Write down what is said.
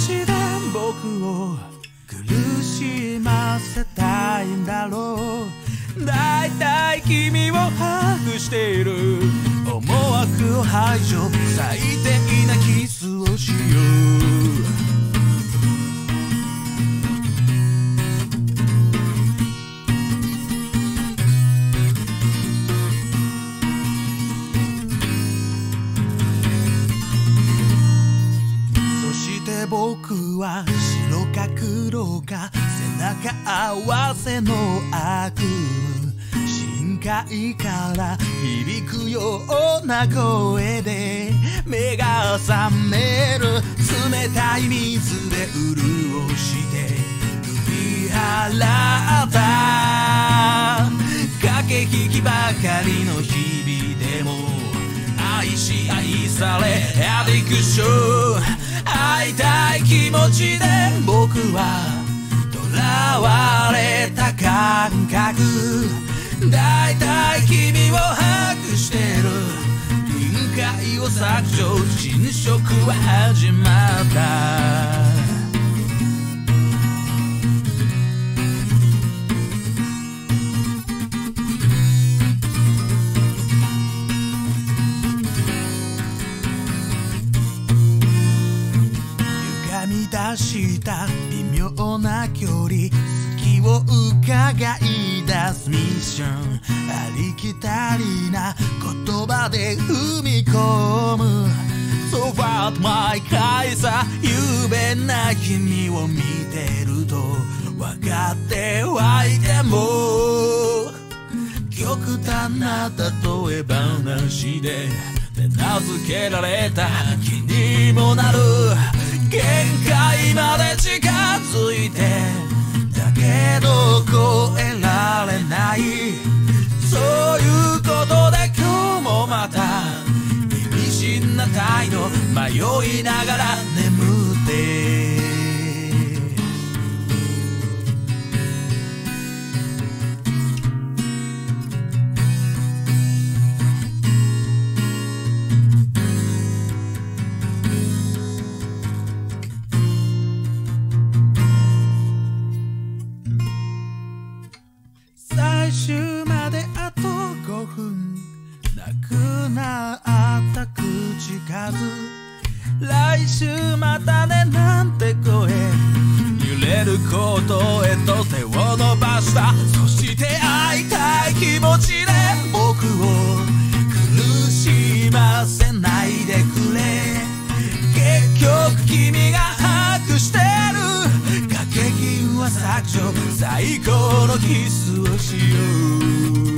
ちで僕を苦しませたいんだろう。だいたい君をハグしている。思惑を排除。最低僕は白か黒か背中合わせの悪深海から響くような声で目が覚める冷たい水で潤して振り払った駆け引きばかりの日々でも愛し愛されアディクション会いたい気持ちで僕は囚われた感覚。大体君を把握してる。臨界を削除。侵食は始まった。出した微妙な距離好きを伺い出すミッション。ありきたりな言葉で踏み込む。So what my 返さ雄弁な君を見てると分かってはいても。極端な例え話で手なずけられた。気にもなる。限界まで近づいてだけど越えられない。そういうことで今日もまた意味深な態度迷いながら最終まであと5分。なくなった口数。来週またねなんて声。揺れることへと手を伸ばした。そして会いたい気持ちで僕を苦しませないは削除最高のキスをしよう。